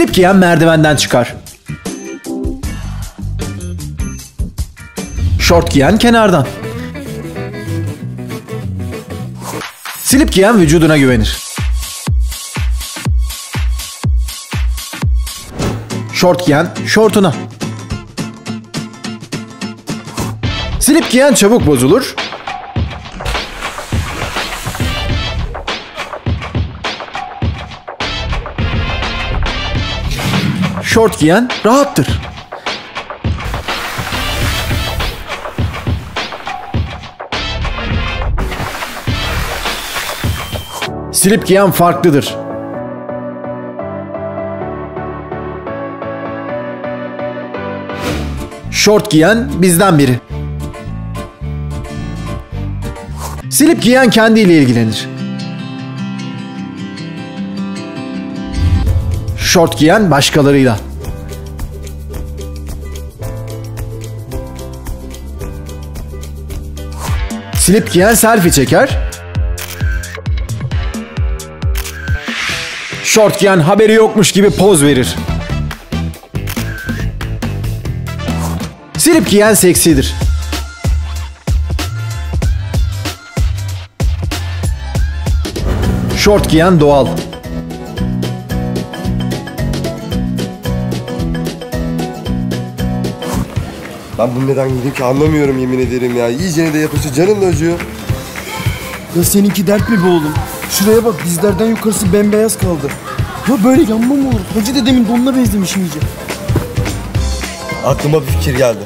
Slip giyen merdivenden çıkar. Şort giyen kenardan. Slip giyen vücuduna güvenir. Şort giyen şortuna. Slip giyen çabuk bozulur. Şort giyen rahattır. Slip giyen farklıdır. Şort giyen bizden biri. Slip giyen kendiyle ilgilenir. Şort giyen başkalarıyla. Slip giyen selfie çeker. Şort giyen haberi yokmuş gibi poz verir. Slip giyen seksidir. Şort giyen doğal. Ben bunu neden giydim ki anlamıyorum yemin ederim ya. İyicene de yapıştı canım da acıyor. Ya seninki dert mi be oğlum? Şuraya bak dizlerden yukarısı bembeyaz kaldı. Ya böyle yanma mı olur? Hacı dedemin donuna benzemişim iyice. Aklıma bir fikir geldi.